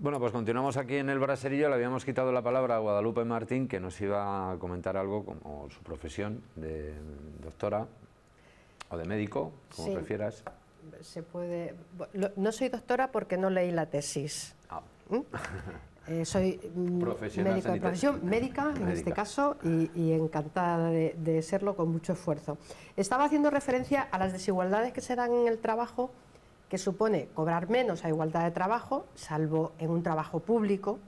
Bueno, pues continuamos aquí en el braserillo. Le habíamos quitado la palabra a Guadalupe Martín, que nos iba a comentar algo como su profesión de doctora o de médico, como prefieras. Se puede. No soy doctora porque no leí la tesis. Ah. ¿Mm? Eh, soy médico de profesión, médica en este caso, y, encantada de, de, serlo con mucho esfuerzo. Estaba haciendo referencia a las desigualdades que se dan en el trabajo que supone cobrar menos a igualdad de trabajo, salvo en un trabajo público,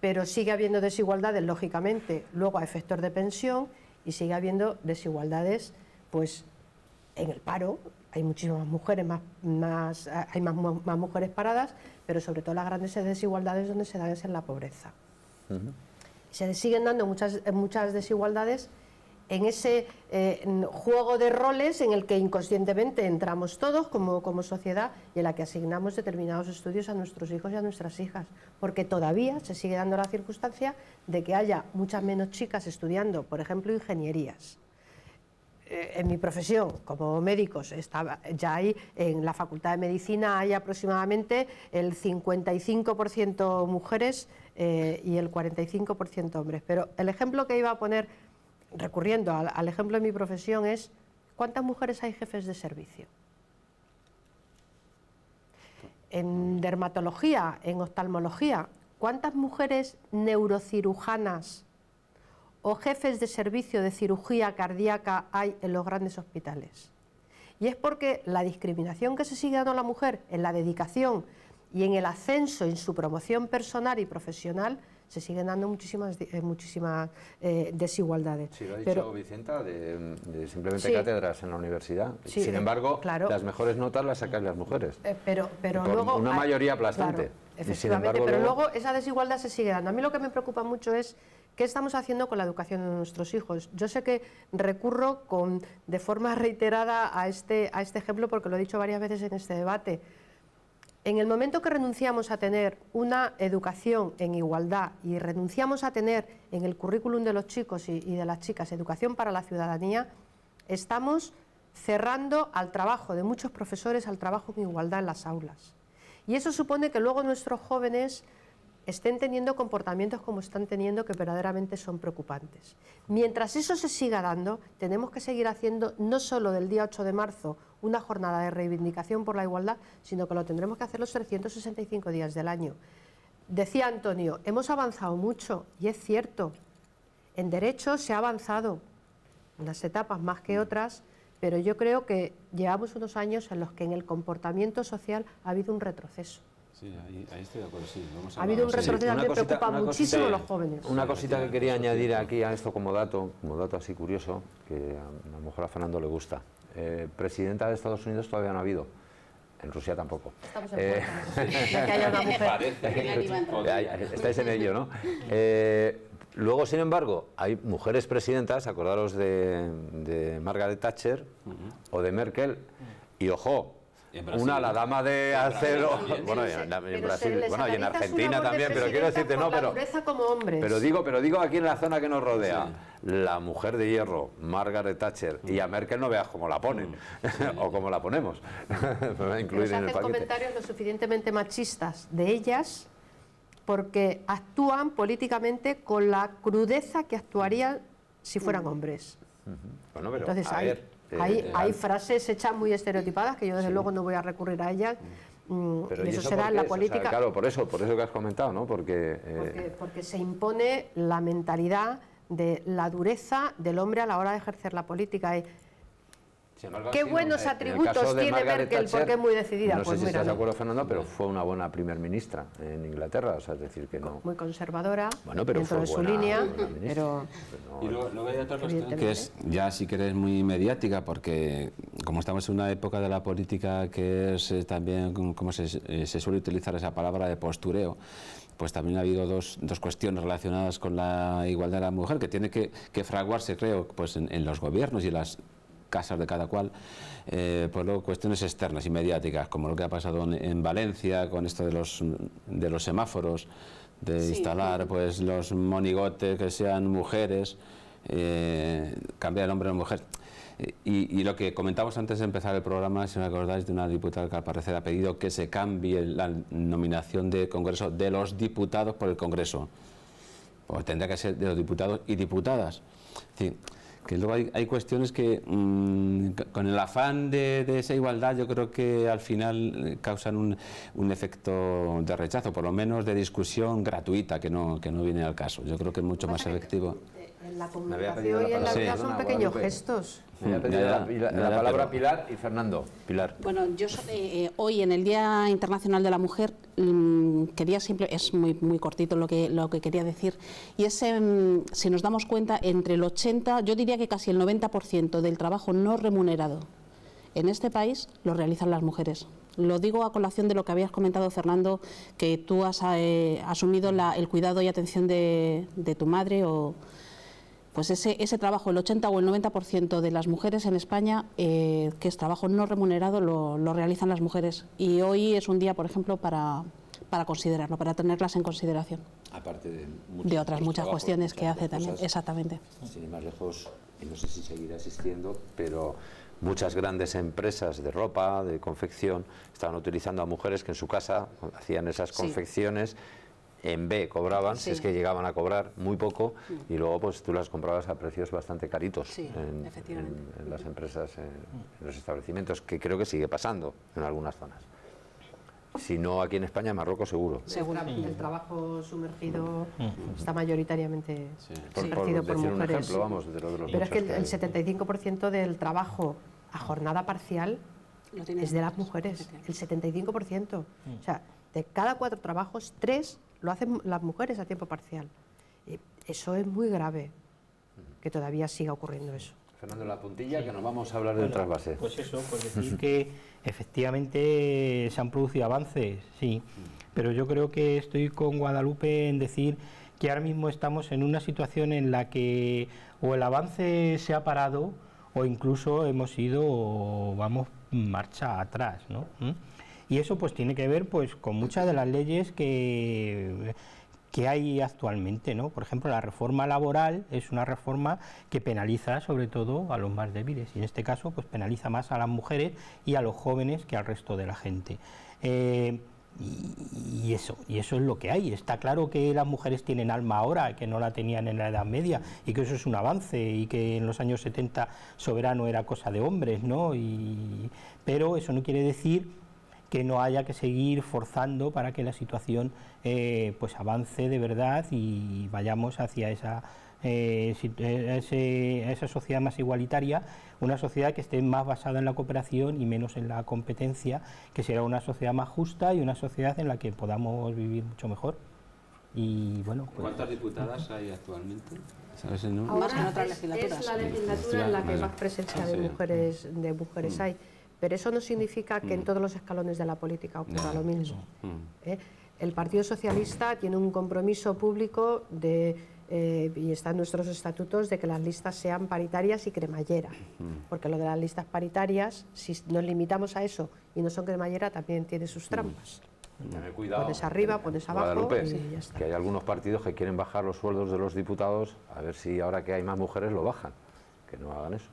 pero sigue habiendo desigualdades, lógicamente, luego a efectos de pensión y sigue habiendo desigualdades pues, en el paro. Hay muchísimas mujeres, más, hay más, mujeres paradas, pero sobre todo las grandes desigualdades donde se dan es en la pobreza. Se siguen dando muchas, muchas desigualdades en ese eh, juego de roles en el que inconscientemente entramos todos como, sociedad y en la que asignamos determinados estudios a nuestros hijos y a nuestras hijas, porque todavía se sigue dando la circunstancia de que haya muchas menos chicas estudiando, por ejemplo, ingenierías. Eh, en mi profesión, como médicos, ya hay en la Facultad de Medicina hay aproximadamente el 55% mujeres eh, y el 45% hombres. Pero el ejemplo que iba a poner recurriendo al, ejemplo de mi profesión, es ¿cuántas mujeres hay jefes de servicio? En dermatología, en oftalmología, ¿cuántas mujeres neurocirujanas o jefes de servicio de cirugía cardíaca hay en los grandes hospitales? Y es porque la discriminación que se sigue dando a la mujer en la dedicación y en el ascenso en su promoción personal y profesional se siguen dando muchísimas, eh, muchísimas eh, desigualdades. Sí, lo ha dicho Vicenta, de, simplemente cátedras en la universidad. Sin embargo, las mejores notas las sacan las mujeres. Eh, pero pero luego... Una mayoría aplastante. efectivamente, pero luego... esa desigualdad se sigue dando. A mí lo que me preocupa mucho es qué estamos haciendo con la educación de nuestros hijos. Yo sé que recurro con, de forma reiterada a este, a este ejemplo porque lo he dicho varias veces en este debate en el momento que renunciamos a tener una educación en igualdad y renunciamos a tener en el currículum de los chicos y, de las chicas educación para la ciudadanía, estamos cerrando al trabajo de muchos profesores, al trabajo en igualdad en las aulas. Y eso supone que luego nuestros jóvenes estén teniendo comportamientos como están teniendo que verdaderamente son preocupantes. Mientras eso se siga dando, tenemos que seguir haciendo no solo del día 8 de marzo una jornada de reivindicación por la igualdad, sino que lo tendremos que hacer los 365 días del año. Decía Antonio, hemos avanzado mucho, y es cierto, en derechos se ha avanzado, unas etapas más que otras, pero yo creo que llevamos unos años en los que en el comportamiento social ha habido un retroceso. Sí, ahí, estoy de acuerdo, sí. ha habido un retroceso que preocupa muchísimo a los jóvenes. Una cosita que quería añadir aquí a esto como dato, como dato así curioso, que a lo mejor a Fernando le gusta. Eh, presidenta de Estados Unidos todavía no ha habido. En Rusia tampoco. Estamos en eh, que haya una mujer. Estáis en ello, ¿no? Eh, luego, sin embargo, hay mujeres presidentas, acordaros de, Margaret Thatcher o de Merkel, y ojo, una, la dama de acero, bueno, en, Brasil, bueno, y en Argentina también, pero quiero decirte, no, pero, como pero digo, pero digo aquí en la zona que nos rodea, la mujer de hierro, Margaret Thatcher, y a Merkel no veas cómo la ponen, o cómo la ponemos. incluir en hacen comentarios lo suficientemente machistas de ellas, porque actúan políticamente con la crudeza que actuarían si fueran hombres. Bueno, pero, Entonces, a ver, hay, hay frases hechas muy estereotipadas que yo desde luego no voy a recurrir a ellas. Mm, y eso, será en la política. claro, por eso, por eso que has comentado, ¿no? Porque, eh, porque, se impone la mentalidad de la dureza del hombre a la hora de ejercer la política. Qué buenos atributos tiene Merkel porque es muy decidida. No pues sé si estás de acuerdo, Fernando, pero fue una buena primer ministra en Inglaterra, o sea, es decir que no. Muy conservadora, bueno, pero dentro de su línea, pero. Y luego, hay otra cuestión que es ya si querés muy mediática, porque como estamos en una época de la política que es eh, también, como se, eh, se suele utilizar esa palabra de postureo, pues también ha habido dos, dos, cuestiones relacionadas con la igualdad de la mujer que tiene que, que fraguarse, creo, pues en, en, los gobiernos y las casas de cada cual, eh, por luego cuestiones externas y mediáticas, como lo que ha pasado en, Valencia con esto de los, de los semáforos, de instalar pues los monigotes que sean mujeres, eh, cambiar el hombre a mujer. Y, lo que comentamos antes de empezar el programa, si me acordáis de una diputada que al parecer ha pedido que se cambie la nominación de Congreso de los diputados por el Congreso. Pues tendría que ser de los diputados y diputadas. Que luego hay, cuestiones que mm, con el afán de, esa igualdad yo creo que al final eh, causan un, un, efecto de rechazo, por lo menos de discusión gratuita que no, que no viene al caso. Yo creo que es mucho más efectivo en la comunicación y en la vida son pequeños gestos. la, palabra Pilar y Fernando. Pilar. Bueno, yo eh, hoy en el Día Internacional de la Mujer mm, quería siempre, es muy, muy cortito lo que, lo que quería decir, y es, em, si nos damos cuenta, entre el 80, yo diría que casi el 90% del trabajo no remunerado en este país lo realizan las mujeres. Lo digo a colación de lo que habías comentado, Fernando, que tú has eh, asumido el cuidado y atención de, de tu madre o pues ese, ese trabajo, el 80 o el 90% de las mujeres en España, eh, que es trabajo no remunerado, lo, realizan las mujeres. Y hoy es un día, por ejemplo, para, para considerarlo, para tenerlas en consideración. Aparte de, de otras muchas cuestiones que hace también, exactamente. Sin ir más lejos, y no sé si seguirá existiendo, pero muchas grandes empresas de ropa, de confección, estaban utilizando a mujeres que en su casa hacían esas confecciones en B cobraban, si es que llegaban a cobrar muy poco, mm. y luego pues tú las comprabas a precios bastante caritos en, las empresas, en, los establecimientos, que creo que sigue pasando en algunas zonas. Si no aquí en España, en Marruecos seguro. Seguramente el trabajo sumergido mm. está mayoritariamente sumergido por, mujeres. Pero es que el, 75% del trabajo a jornada parcial es de las mujeres, el 75%. O sea, de cada cuatro trabajos, tres lo hacen las mujeres a tiempo parcial. Y eso es muy grave, que todavía siga ocurriendo eso. Fernando La Puntilla, que nos vamos a hablar de otras bases. Pues eso, pues decir que efectivamente se han producido avances, sí, pero yo creo que estoy con Guadalupe en decir que ahora mismo estamos en una situación en la que o el avance se ha parado o incluso hemos ido, vamos, marcha atrás, ¿no? ¿Mm? Y eso pues tiene que ver pues con muchas de las leyes que que hay actualmente, ¿no? Por ejemplo, la reforma laboral es una reforma que penaliza sobre todo a los más débiles y en este caso pues penaliza más a las mujeres y a los jóvenes que al resto de la gente. Eh, y, eso, y eso es lo que hay. Está claro que las mujeres tienen alma ahora, que no la tenían en la Edad Media, y que eso es un avance, y que en los años 70 soberano era cosa de hombres, ¿no? Y, pero eso no quiere decir que no haya que seguir forzando para que la situación eh, pues avance de verdad y vayamos hacia esa, eh, esa sociedad más igualitaria, una sociedad que esté más basada en la cooperación y menos en la competencia, que será una sociedad más justa y una sociedad en la que podamos vivir mucho mejor. Y bueno, pues ¿Cuántas diputadas hay actualmente? ¿Sabes el número? Ahora es, es, la legislatura en la que más presencia de mujeres, de mujeres mm. hay. Pero eso no significa que en mm. todos los escalones de la política ocurra lo mismo. Mm. ¿eh? El Partido Socialista tiene un compromiso público de, eh, y está en nuestros estatutos de que las listas sean paritarias y cremallera. Mm. Porque lo de las listas paritarias, si nos limitamos a eso y no son cremallera, también tiene sus trampas. Cuidado, pones arriba, pones abajo y ya está. Que hay algunos partidos que quieren bajar los sueldos de los diputados, a ver si ahora que hay más mujeres lo bajan. Que no hagan eso.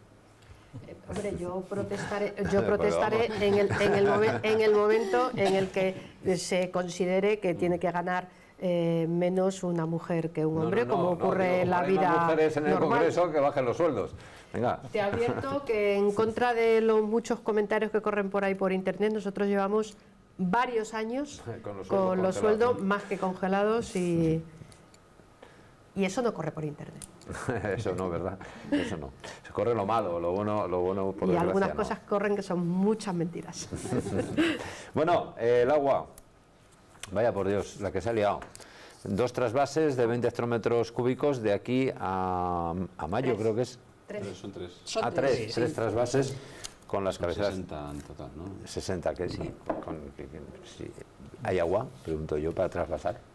Eh, hombre, yo protestaré, yo protestaré en, el, en, el en, el, momento en el que se considere que tiene que ganar eh, menos una mujer que un hombre, como ocurre en la vida. mujeres en el Congreso que bajen los sueldos. Venga. Te advierto que en contra de los muchos comentarios que corren por ahí por internet, nosotros llevamos varios años con los sueldos, más que congelados y, y eso no corre por internet. Eso no, ¿verdad? Eso no. Se corre lo malo, lo bueno, lo bueno por Y algunas cosas corren que son muchas mentiras. bueno, el agua. Vaya por Dios, la que se ha liado. Dos trasvases de 20 hectómetros cúbicos de aquí a, mayo, creo que es. Tres. Son tres. Son ah, tres, tres, trasvases con las cabeceras. 60 en total, ¿no? 60, que sí. ¿Hay agua? Pregunto yo, para trasvasar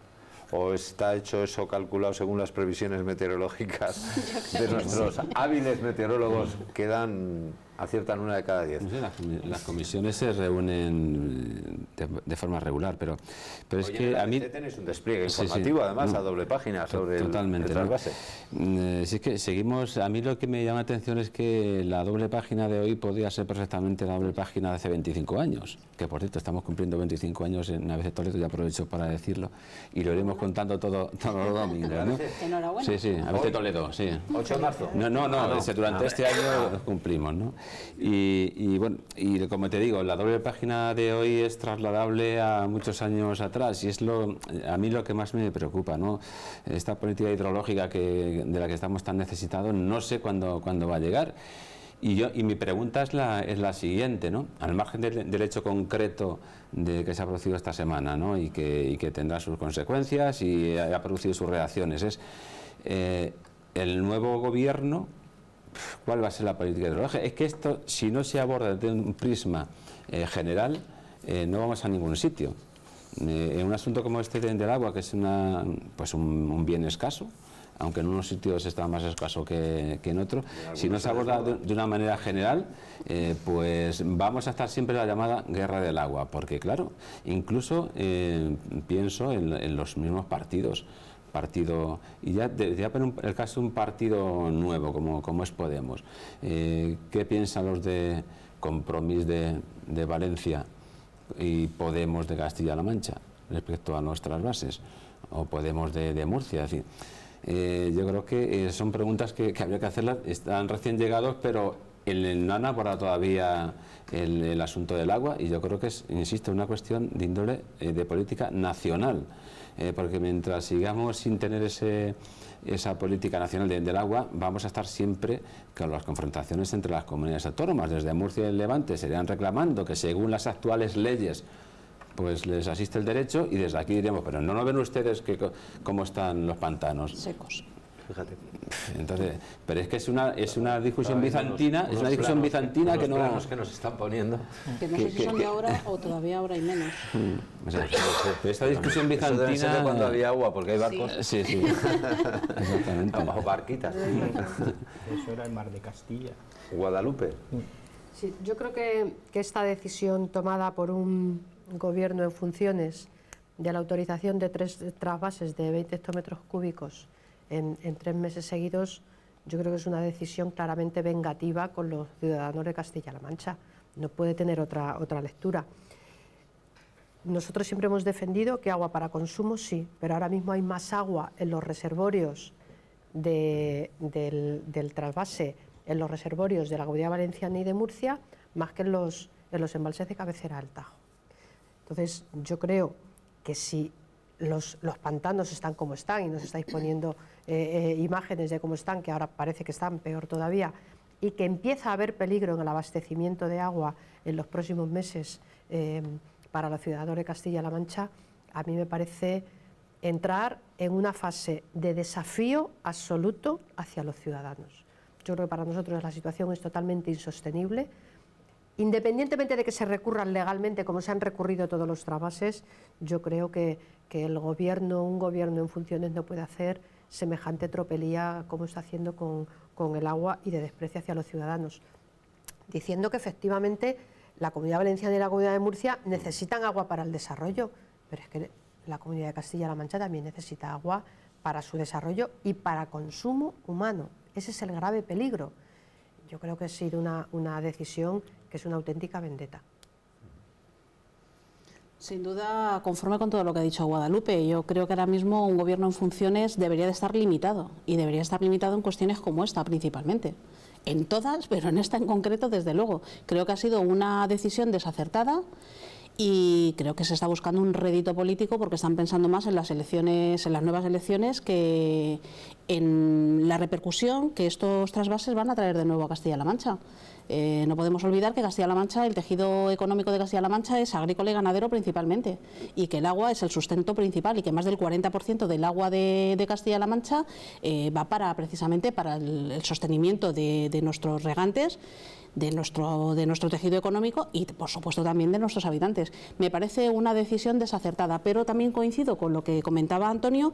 o está hecho eso calculado según las previsiones meteorológicas de nuestros hábiles meteorólogos que dan aciertan una de cada diez. las, comisiones se reúnen de, forma regular, pero, pero es que a mí... tenéis un despliegue informativo, además, a doble página sobre totalmente, el, trasvase. Mm, eh, es que seguimos... A mí lo que me llama la atención es que la doble página de hoy podría ser perfectamente la doble página de hace 25 años, que por cierto estamos cumpliendo 25 años en vez de Toledo, ya aprovecho para decirlo, y lo iremos contando todo, todos los domingos, ¿no? Enhorabuena. Sí, sí, a veces Toledo, sí. 8 de marzo. No, no, no, ah, durante ah, este año cumplimos, ¿no? Y, bueno, y como te digo, la doble página de hoy es trasladable a muchos años atrás y es lo, a mí lo que más me preocupa, ¿no? Esta política hidrológica que, de la que estamos tan necesitados, no sé cuándo, cuándo va a llegar. Y, yo, y mi pregunta es la, es la siguiente, ¿no? Al margen del, hecho concreto de que se ha producido esta semana, ¿no? Y que, y que tendrá sus consecuencias y ha producido sus reacciones, es eh, el nuevo gobierno ¿Cuál va a ser la política hidrológica? Es que esto, si no se aborda desde un prisma eh, general, eh, no vamos a ningún sitio. Eh, en un asunto como este del agua, que es una, pues un, bien escaso, aunque en unos sitios está más escaso que, en otros, si no se aborda de, una manera general, pues vamos a estar siempre en la llamada guerra del agua, porque claro, incluso pienso en los mismos partidos partido, y ya, ya en el caso de un partido nuevo como, como es Podemos, eh, ¿qué piensan los de Compromís de, de Valencia y Podemos de Castilla-La Mancha respecto a nuestras bases? ¿O Podemos de, de Murcia? Es decir, eh, yo creo que eh, son preguntas que, que, habría que hacerlas, están recién llegados, pero el, no han abordado todavía el, el, asunto del agua y yo creo que es, insisto, una cuestión de índole de política nacional. Eh, porque mientras sigamos sin tener ese, esa política nacional del agua, vamos a estar siempre con las confrontaciones entre las comunidades autónomas. Desde Murcia y el Levante serían reclamando que según las actuales leyes pues les asiste el derecho y desde aquí diremos, pero no lo ven ustedes que, cómo están los pantanos. Secos fíjate. Entonces, pero es que es una es una discusión bizantina, es una discusión bizantina que no que nos están poniendo. Que no sé si son de ahora o todavía ahora y menos. Mm, esta discusión bizantina Eso cuando había agua porque hay barcos. Sí, sí. Exactamente. Bajo barquitas. Eso era el mar de Castilla. Guadalupe. Sí, yo creo que, que esta decisión tomada por un gobierno en funciones de la autorización de tres trasvases de 20 hectómetros cúbicos en, tres meses seguidos, yo creo que es una decisión claramente vengativa con los ciudadanos de Castilla-La Mancha. No puede tener otra, otra lectura. Nosotros siempre hemos defendido que agua para consumo sí, pero ahora mismo hay más agua en los reservorios del, del, trasvase, en los reservorios de la Comunidad Valenciana y de Murcia, más que en los, en los embalses de cabecera del Tajo. Entonces, yo creo que si los, los pantanos están como están y nos estáis poniendo eh, eh, imágenes de cómo están, que ahora parece que están peor todavía, y que empieza a haber peligro en el abastecimiento de agua en los próximos meses eh, para los ciudadanos de Castilla-La Mancha, a mí me parece entrar en una fase de desafío absoluto hacia los ciudadanos. Yo creo que para nosotros la situación es totalmente insostenible. Independientemente de que se recurran legalmente, como se han recurrido todos los trabases, yo creo que, que el gobierno, un gobierno en funciones, no puede hacer semejante tropelía como está haciendo con, el agua y de desprecio hacia los ciudadanos, diciendo que efectivamente la Comunidad Valenciana y la Comunidad de Murcia necesitan agua para el desarrollo, pero es que la Comunidad de Castilla-La Mancha también necesita agua para su desarrollo y para consumo humano. Ese es el grave peligro. Yo creo que ha sido una, una decisión que es una auténtica vendetta. Sin duda, conforme con todo lo que ha dicho Guadalupe, yo creo que ahora mismo un gobierno en funciones debería de estar limitado y debería estar limitado en cuestiones como esta principalmente. En todas, pero en esta en concreto, desde luego. Creo que ha sido una decisión desacertada y creo que se está buscando un rédito político porque están pensando más en las elecciones, en las nuevas elecciones, que en la repercusión que estos trasvases van a traer de nuevo a Castilla-La Mancha. Eh, no podemos olvidar que Castilla-La Mancha, el tejido económico de Castilla-La Mancha es agrícola y ganadero principalmente y que el agua es el sustento principal y que más del 40% del agua de, Castilla-La Mancha eh, va para precisamente para el, sostenimiento de, nuestros regantes de nuestro, de nuestro tejido económico y, por supuesto, también de nuestros habitantes. Me parece una decisión desacertada, pero también coincido con lo que comentaba Antonio,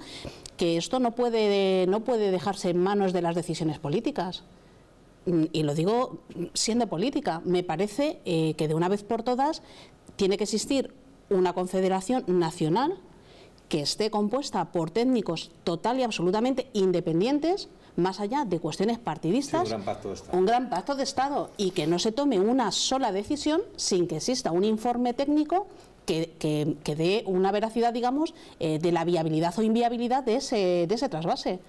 que esto no puede, no puede dejarse en manos de las decisiones políticas y lo digo siendo política, me parece eh, que de una vez por todas tiene que existir una confederación nacional que esté compuesta por técnicos total y absolutamente independientes, más allá de cuestiones partidistas, un, gran pacto de Estado. un gran pacto de Estado y que no se tome una sola decisión sin que exista un informe técnico que, que, dé una veracidad, digamos, eh, de la viabilidad o inviabilidad de ese, de ese trasvase.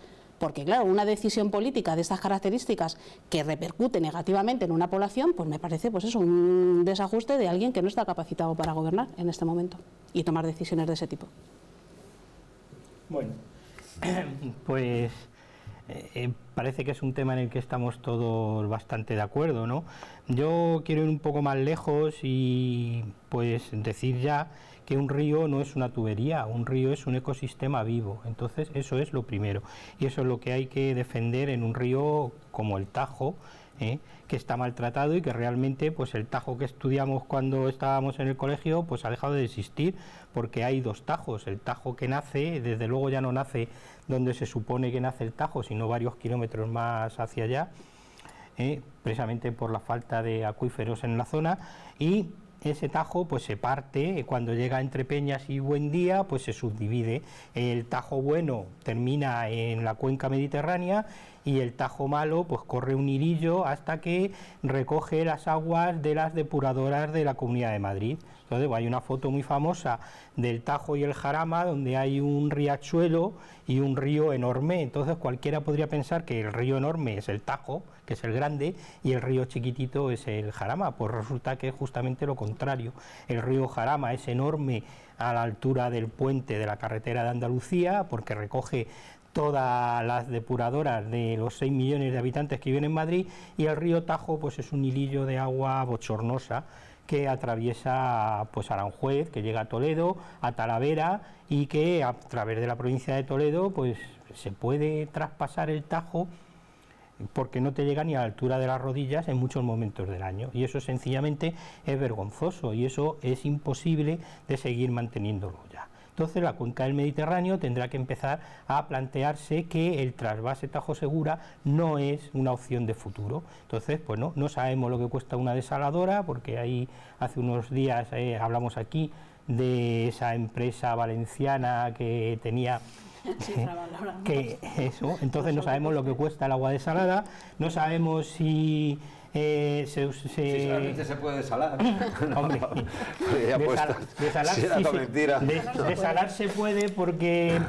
Porque, claro, una decisión política de estas características que repercute negativamente en una población, pues me parece pues eso, un desajuste de alguien que no está capacitado para gobernar en este momento y tomar decisiones de ese tipo. Bueno, pues eh, eh, parece que es un tema en el que estamos todos bastante de acuerdo, ¿no? Yo quiero ir un poco más lejos y pues decir ya que un río no es una tubería, un río es un ecosistema vivo. Entonces, eso es lo primero. Y eso es lo que hay que defender en un río como el Tajo, ¿eh? que está maltratado y que realmente pues el Tajo que estudiamos cuando estábamos en el colegio pues ha dejado de existir porque hay dos tajos. El Tajo que nace, desde luego ya no nace donde se supone que nace el Tajo, sino varios kilómetros más hacia allá. ¿eh? precisamente por la falta de acuíferos en la zona y ese tajo pues se parte, cuando llega entre Peñas y Buendía pues se subdivide. El tajo bueno termina en la cuenca mediterránea y el tajo malo pues corre un hirillo hasta que recoge las aguas de las depuradoras de la Comunidad de Madrid. Entonces hay una foto muy famosa del Tajo y el Jarama donde hay un riachuelo y un río enorme. Entonces cualquiera podría pensar que el río enorme es el Tajo, que es el grande, y el río chiquitito es el Jarama. Pues resulta que es justamente lo contrario. El río Jarama es enorme a la altura del puente de la carretera de Andalucía porque recoge todas las depuradoras de los 6 millones de habitantes que viven en Madrid y el río Tajo pues es un hilillo de agua bochornosa que atraviesa pues Aranjuez, que llega a Toledo, a Talavera y que a través de la provincia de Toledo pues se puede traspasar el Tajo porque no te llega ni a la altura de las rodillas en muchos momentos del año y eso sencillamente es vergonzoso y eso es imposible de seguir manteniéndolo. Entonces la cuenca del Mediterráneo tendrá que empezar a plantearse que el trasvase Tajo Segura no es una opción de futuro. Entonces, pues no, no sabemos lo que cuesta una desaladora, porque ahí hace unos días eh, hablamos aquí de esa empresa valenciana que tenía que eso, entonces no sabemos lo que cuesta el agua desalada, no sabemos si eh, se, se... se puede desalar. Hombre, desalar, se puede porque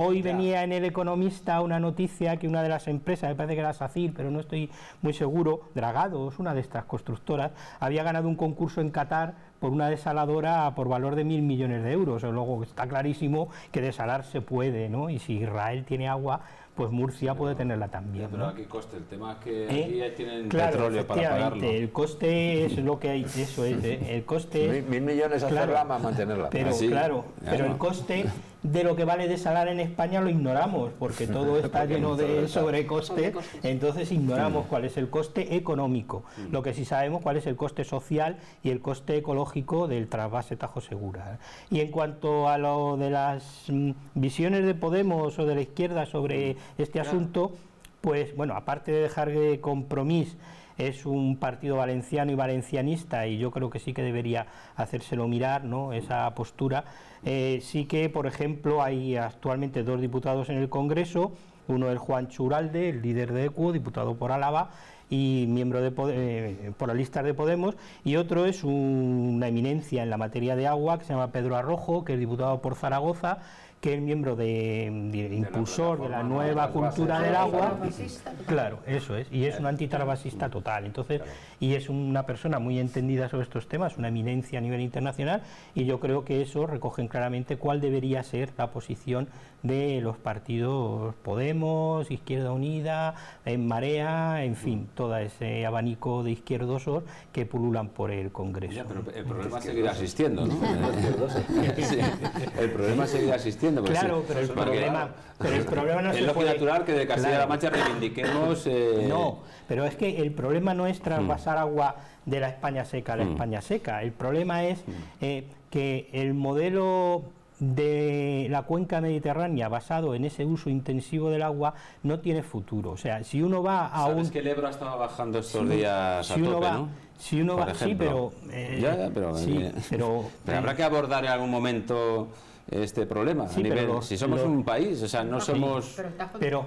Hoy venía en El Economista una noticia que una de las empresas, me parece que era SACIR, pero no estoy muy seguro, Dragados, una de estas constructoras, había ganado un concurso en Qatar por una desaladora por valor de mil millones de euros. Luego está clarísimo que desalar se puede, ¿no? Y si Israel tiene agua, pues Murcia puede tenerla también. pero ¿no? aquí coste, el tema es que ¿Eh? aquí tienen claro, petróleo para pagarlo. El coste es lo que hay, eso es, ¿eh? el coste... Mil, millones hacerla claro, para mantenerla. Pero ah, claro, pero el coste de lo que vale desalar en España lo ignoramos, porque todo está lleno de sobrecoste, entonces ignoramos cuál es el coste económico. Mm. Lo que sí sabemos cuál es el coste social y el coste ecológico del trasvase Tajo Segura. Y en cuanto a lo de las mm, visiones de Podemos o de la izquierda sobre mm. este asunto, pues bueno, aparte de dejar de compromiso es un partido valenciano y valencianista y yo creo que sí que debería hacérselo mirar, ¿no? Esa postura. Eh, sí que, por ejemplo, hay actualmente dos diputados en el Congreso, uno es Juan Churalde, el líder de ECU, diputado por Álava, y miembro de eh, por la lista de Podemos, y otro es una eminencia en la materia de agua que se llama Pedro Arrojo, que es diputado por Zaragoza que es miembro de, impulsor de la, nueva cultura del agua. Claro, eso es, y es un antitrabasista total. Entonces, y es una persona muy entendida sobre estos temas, una eminencia a nivel internacional, y yo creo que eso recoge claramente cuál debería ser la posición de los partidos Podemos, Izquierda Unida, En Marea, en fin, todo ese abanico de izquierdosos que pululan por el Congreso. pero el problema seguirá existiendo, ¿no? el problema seguirá existiendo. Claro, pero el problema, pero el problema no es lo natural que de Castilla-La Mancha reivindiquemos... Eh, no, pero es que el problema no es trasvasar mm. agua de la España seca a la mm. España seca. El problema es mm. eh, que el modelo de la cuenca mediterránea basado en ese uso intensivo del agua no tiene futuro. O sea, si uno va a ¿Sabes un... que el Ebro estaba bajando estos días si a uno tope, va, ¿no? Si uno Por va, sí, ejemplo. pero, eh, Ya, ya, pero, sí, eh, pero, Pero habrá que abordar en algún momento este problema. Sí, a nivel, pero los- si somos los- un país, o sea, no somos... Pero el Tajo- pero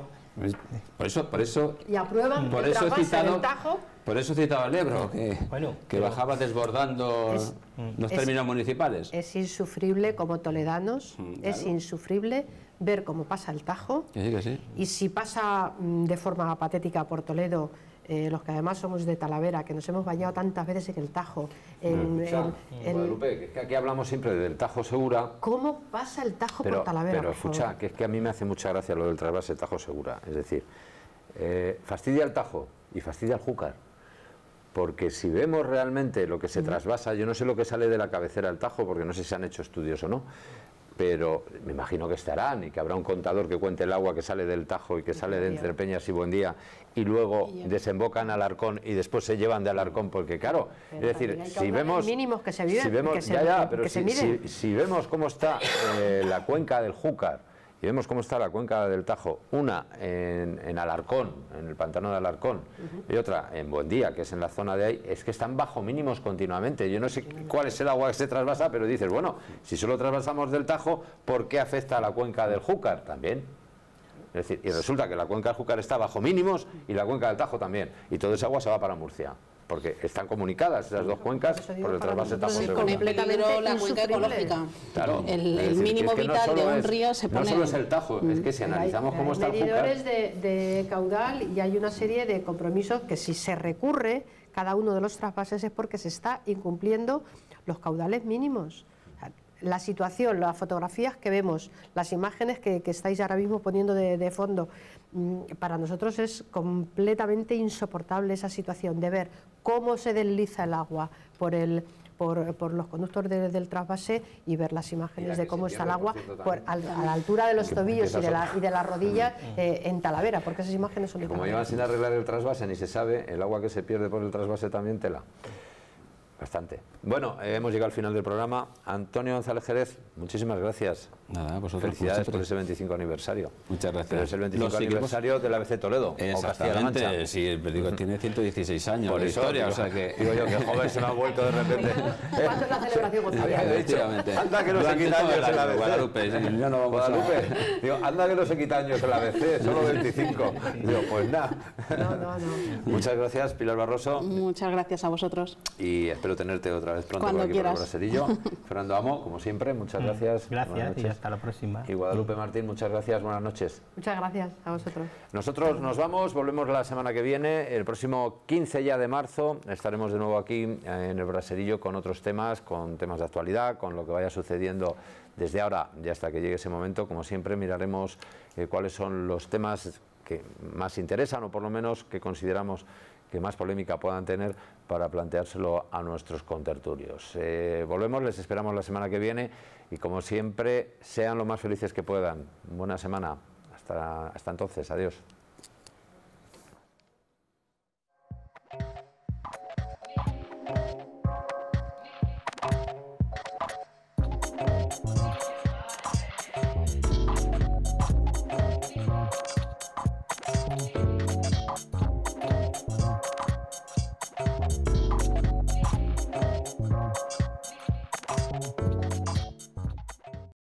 Por eso, por eso, y aprueban por el eso he citado, del Tajo. por eso he citado al Ebro, que, Bueno, que pero- bajaba desbordando Es- los es- términos municipales. Es insufrible como toledanos, Mm, es insufrible ver cómo pasa el Tajo. Que sí, que sí. Y si pasa mm, de forma patética por Toledo, eh, los que además somos de Talavera, que nos hemos bañado tantas veces en el Tajo, en, Escucha, en- en- Guadalupe, que es que aquí hablamos siempre del Tajo Segura, ¿cómo pasa el Tajo pero, por Talavera? pero por favor? escucha, que es que a mí me hace mucha gracia lo del trasvase Tajo Segura. Es decir, eh, fastidia el Tajo y fastidia el Júcar. Porque si vemos realmente lo que se trasvasa, yo no sé lo que sale de la cabecera del Tajo, porque no sé si han hecho estudios o no, pero me imagino que estarán y que habrá un contador que cuente el agua que sale del Tajo y que sale de entre Peñas y Buendía y luego desembocan al Arcón y después se llevan de Alarcón, porque claro, Pero es decir, si vemos, mínimos que se viven- si vemos, que se- ya, ya, pero que se si, miden. si- si vemos cómo está eh, la cuenca del Júcar y vemos cómo está la cuenca del Tajo, una en, en Alarcón, en el pantano de Alarcón, y otra en Buendía, que es en la zona de ahí, es que están bajo mínimos continuamente. Yo no sé cuál es el agua que se trasvasa, pero dices, bueno, si solo trasvasamos del Tajo, ¿por qué afecta a la cuenca del Júcar también? Es decir, y resulta que la cuenca del Júcar está bajo mínimos y la cuenca del Tajo también. Y todo esa agua se va para Murcia. Porque están comunicadas esas dos cuencas por el trasvase peligro completamente la cuenca ecológica. Claro, El, decir, mínimo es que no vital de solo un es- río se No pone... solo es el Tajo, es que si hay- analizamos cómo hay está el medidores de, de caudal y hay una serie de compromisos que si se recurre cada uno de los trasvases es porque se está incumpliendo los caudales mínimos. La situación, las fotografías que vemos, las imágenes que, que estáis ahora mismo poniendo de, de fondo, mm, para nosotros es completamente insoportable esa situación de ver cómo se desliza el agua por el por, por los conductos de- del trasvase y ver las imágenes de cómo está el agua por al- a la altura de los tobillos y de, la, solo. y de las rodillas eh, en Talavera, porque esas imágenes son como llevan sin arreglar el trasvase, ni se sabe, el agua que se pierde por el trasvase también tela. Bastante. Bueno, eh, hemos llegado al final del programa. Antonio González Jerez, muchísimas gracias. Nada, vosotros. Felicidades por ese 25 aniversario. Muchas gracias. Pero es el 25 Los aniversario de la ABC Toledo, o. Exactamente, sí, el periódico tiene 116 años Por de historia, digo, o sea que... digo yo, que joven se me ha vuelto de repente. ¿Cuándo es la celebración Efectivamente. anda que no se quita años el en la año, ABC. Guadalupe, sí, no vamos a- Guadalupe, digo, anda que no se quita años en la ABC, solo 25. Digo, pues nada. No, no, no. Muchas gracias, Pilar Barroso, Muchas gracias a vosotros. y espero tenerte otra vez pronto Cuando por aquí por el quieras. Braserillo. Fernando Amo, como siempre, muchas gracias. Buenas gracias y hasta la próxima. Y Guadalupe Martín, muchas gracias, buenas noches. Muchas gracias a vosotros. Nosotros nos vamos, volvemos la semana que viene, el próximo 15 ya de marzo, estaremos de nuevo aquí eh, en el Braserillo con otros temas, con temas de actualidad, con lo que vaya sucediendo desde ahora y hasta que llegue ese momento. Como siempre, miraremos eh, cuáles son los temas que más interesan o por lo menos que consideramos que más polémica puedan tener para planteárselo a nuestros contertulios. Eh, volvemos, les esperamos la semana que viene y como siempre, sean lo más felices que puedan. Buena semana. Hasta, hasta entonces, adiós.